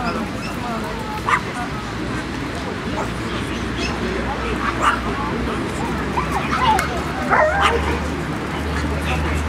Hello.